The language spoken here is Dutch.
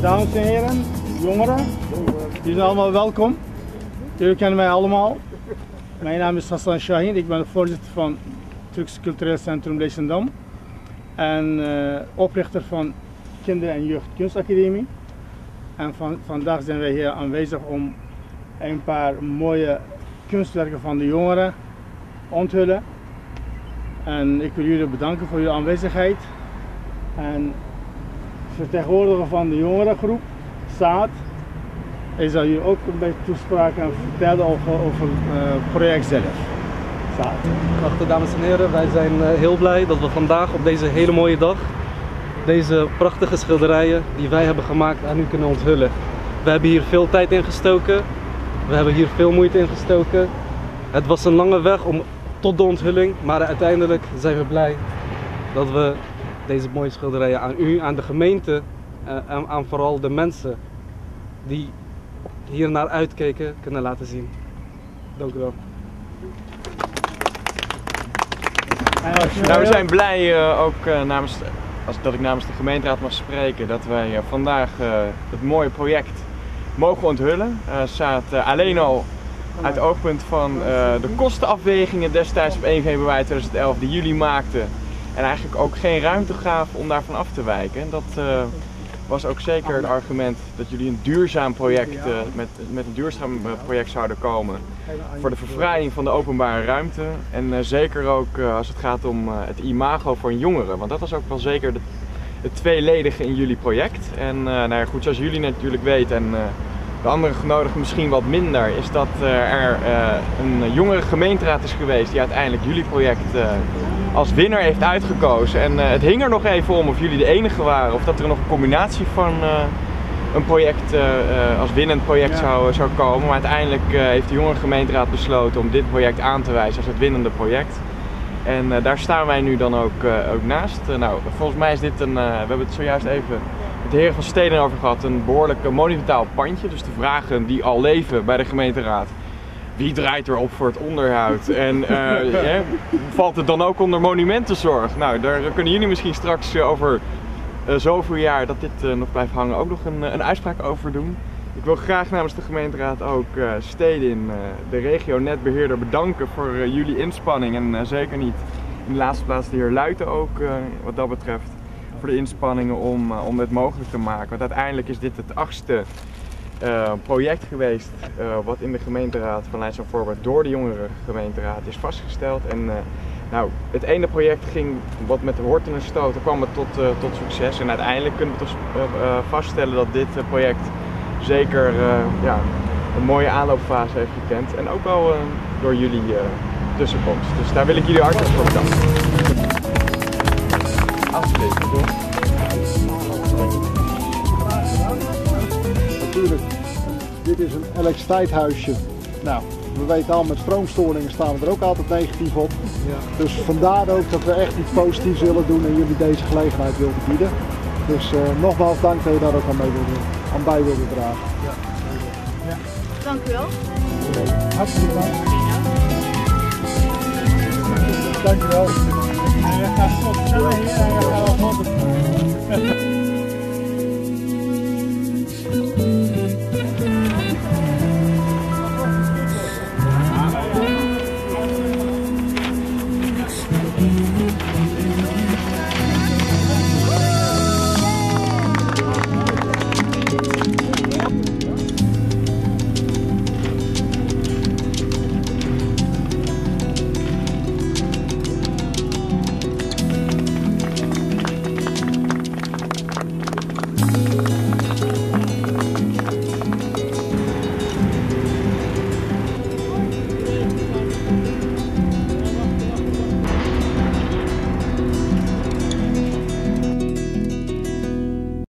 Dames en heren, jongeren, jullie zijn allemaal welkom. Jullie kennen mij allemaal. Mijn naam is Hassan Shahin, ik ben de voorzitter van het Turks Cultureel Centrum Leesendam en uh, oprichter van Kinder- en Jeugd Kunstacademie. En van, vandaag zijn wij hier aanwezig om een paar mooie kunstwerken van de jongeren onthullen. En ik wil jullie bedanken voor jullie aanwezigheid. En vertegenwoordiger van de jongerengroep, Saad, hij zal hier ook een beetje toespraken en vertellen over, over het uh, project zelf. Saad. Dames en heren, wij zijn uh, heel blij dat we vandaag op deze hele mooie dag deze prachtige schilderijen die wij hebben gemaakt aan u kunnen onthullen. We hebben hier veel tijd in gestoken, we hebben hier veel moeite in gestoken. Het was een lange weg om, tot de onthulling, maar uiteindelijk zijn we blij dat we deze mooie schilderijen aan u, aan de gemeente uh, en aan vooral de mensen die hier naar uitkeken kunnen laten zien. Dank u wel. Nou, we zijn blij uh, ook uh, namens, dat ik namens de gemeenteraad mag spreken, dat wij uh, vandaag het mooie project mogen onthullen. Uh, staat alleen al uit het oogpunt van de kostenafwegingen destijds op 1 februari 2011 die jullie maakten en eigenlijk ook geen ruimte gaven om daarvan af te wijken. En dat was ook zeker het argument dat jullie een duurzaam project, uh, met, met een duurzaam project zouden komen voor de vervrijing van de openbare ruimte. En uh, zeker ook als het gaat om het imago voor jongeren, want dat was ook wel zeker het tweeledige in jullie project. En nou goed, zoals jullie natuurlijk weten en de andere genodigden misschien wat minder, is dat er een jongere gemeenteraad is geweest die uiteindelijk jullie project als winnaar heeft uitgekozen. En het hing er nog even om of jullie de enige waren of dat er nog een combinatie van een project als winnend project ja. zou, zou komen. Maar uiteindelijk heeft de jonge gemeenteraad besloten om dit project aan te wijzen als het winnende project. En daar staan wij nu dan ook, ook naast. nou, volgens mij is dit een, we hebben het zojuist even met de heren van Steden over gehad, een behoorlijk monumentaal pandje. Dus de vragen die al leven bij de gemeenteraad wie draait erop voor het onderhoud? En uh, valt het dan ook onder monumentenzorg? Nou, daar kunnen jullie misschien straks uh, over uh, zoveel jaar dat dit nog blijft hangen ook nog een, een, uitspraak over doen. Ik wil graag namens de gemeenteraad ook steden in de regio netbeheerder bedanken voor jullie inspanning. En zeker niet in de laatste plaats de heer Luiten ook wat dat betreft voor de inspanningen om, om dit mogelijk te maken. Want uiteindelijk is dit het achtste uh, project geweest uh, wat in de gemeenteraad van Leidschap Voorbeeld door de jongere gemeenteraad is vastgesteld. En nou, het ene project ging wat met de horten en stoten kwam het tot, tot succes. En uiteindelijk kunnen we toch vaststellen dat dit project zeker ja, een mooie aanloopfase heeft gekend. En ook wel door jullie tussenkomst. Dus daar wil ik jullie hartelijk voor bedanken. Elektriciteitshuisje. Nou, we weten al, met stroomstoringen staan we er ook altijd negatief op. Ja. Dus vandaar ook dat we echt iets positiefs willen doen en jullie deze gelegenheid wilden bieden. Dus uh, nogmaals dank dat je daar ook aan, mee wilde, aan bij wilde dragen. Ja. Ja. Dank u wel. Hartelijk dank. Dank u wel.